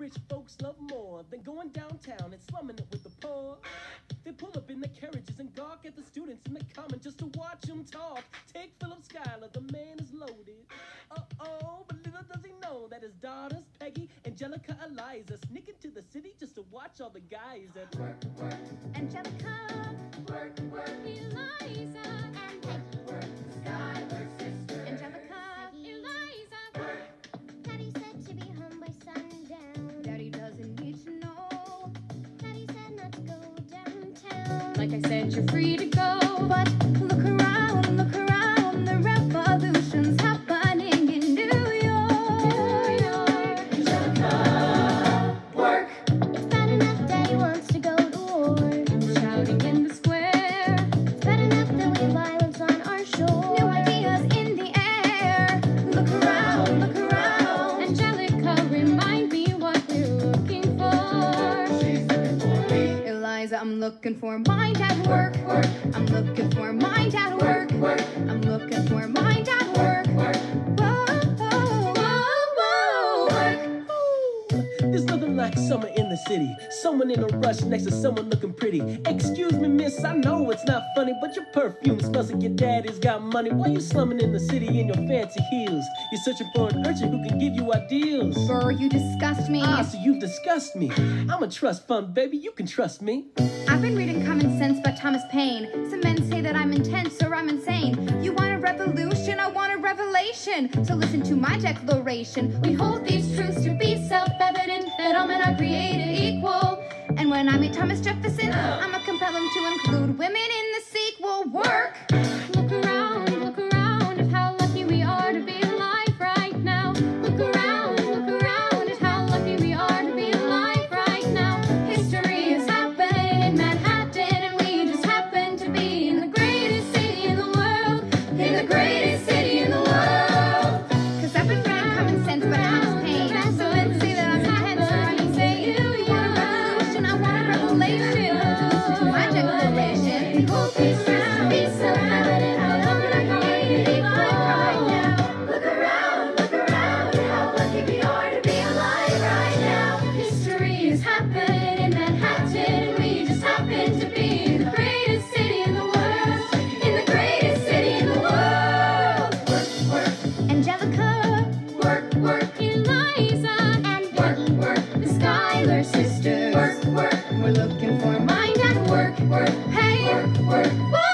rich folks love more than going downtown and slumming it with the poor. They pull up in the carriages and gawk at the students in the common just to watch them talk. Take Philip Schuyler, the man is loaded. Uh oh, but little does he know that his daughters, Peggy, Angelica, Eliza, sneak into the city just to watch all the guys at work. Angelica, Like I said, you're free to go. But I'm looking for mind at work. Work. I'm looking for mind at work. Work. I'm looking for mind at work. Work. Whoa, whoa, whoa, work. There's nothing like summer the city. Someone in a rush next to someone looking pretty. Excuse me, miss, I know it's not funny, but your perfume smells like your daddy's got money. Why you slumming in the city in your fancy heels? You're searching for an urchin who can give you ideals. Burr, you disgust me. Ah, so you've discussed me. I'm a trust fund, baby. You can trust me. I've been reading Common Sense by Thomas Paine. Some men say that I'm intense or I'm insane. You want a revolution? I want a revelation. So listen to my declaration. We hold these truths to be self-evident that all men are created equal. And when I meet Thomas Jefferson, I'ma compel him to include women in the sequel. Work. Schuyler sisters. Work, work. We're looking for mind at work, work. Hey, work, work.